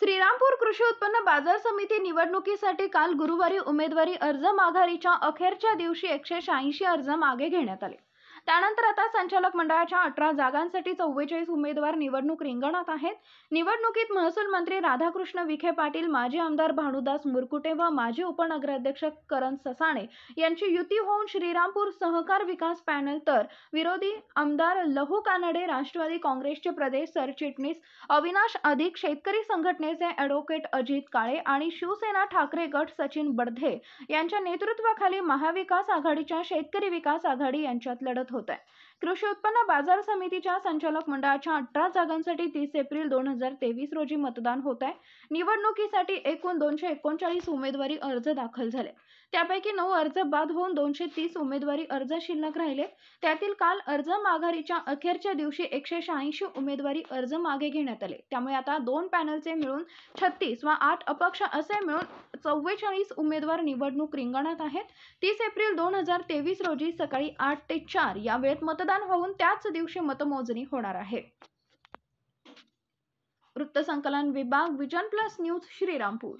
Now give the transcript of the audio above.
श्रीरामपूर कृषी उत्पन्न बाजार समिती निवडणुकीसाठी काल गुरुवारी उमेदवारी अर्ज माघारीच्या अखेरच्या दिवशी एकशे शहाऐंशी अर्ज मागे घेण्यात आले. त्यानंतर आता संचालक मंडळाच्या अठरा जागांसाठी चव्वेचाळीस उमेदवार निवडणूक रिंगणात आहेत. निवडणुकीत महसूल मंत्री राधाकृष्ण विखे पाटील माजी आमदार भानुदास मुरकुटे व माजी उपनगराध्यक्ष करण ससाणे यांची युती होऊन श्रीरामपूर सहकार विकास पॅनल तर विरोधी आमदार लहू कानडे राष्ट्रवादी काँग्रेसचे प्रदेश सरचिटणीस अविनाश अधिक शेतकरी संघटनेचे ॲडव्होकेट अजित काळे आणि शिवसेना ठाकरे गट सचिन बडधे यांच्या नेतृत्वाखाली महाविकास आघाडीच्या शेतकरी विकास आघाडी यांच्यात लढत होत आहे कृषी उत्पन्न बाजार समितीच्या संचालक मंडळाच्या अठरा जागांसाठी तीस एप्रिल दोन हजार तेवीस रोजी मतदान होत आहे निवडणुकीसाठी एकूण दोनशे एकोणचाळीस उमेदवारी अर्ज दाखल झाले. त्यापैकी नऊ अर्ज बाद होऊन दोनशे तीस उमेदवारी अर्ज शिल्लक राहिले. त्यातील काल अर्ज माघारीच्या अखेरच्या दिवशी एकशे शहाऐंशी उमेदवारी अर्ज मागे घेण्यात आले. त्यामुळे आता दोन पॅनलचे मिळून छत्तीस व आठ अपक्ष असे मिळून चव्वेचाळीस उमेदवार निवडणूक रिंगणात आहेत. तीस एप्रिल दोन हजार तेवीस रोजी सकाळी आठ ते चार या वेळेत मतदान होऊन त्याच दिवशी मतमोजणी होणार आहे. वृत्तसंकलन विभाग विजन प्लस न्यूज श्रीरामपूर.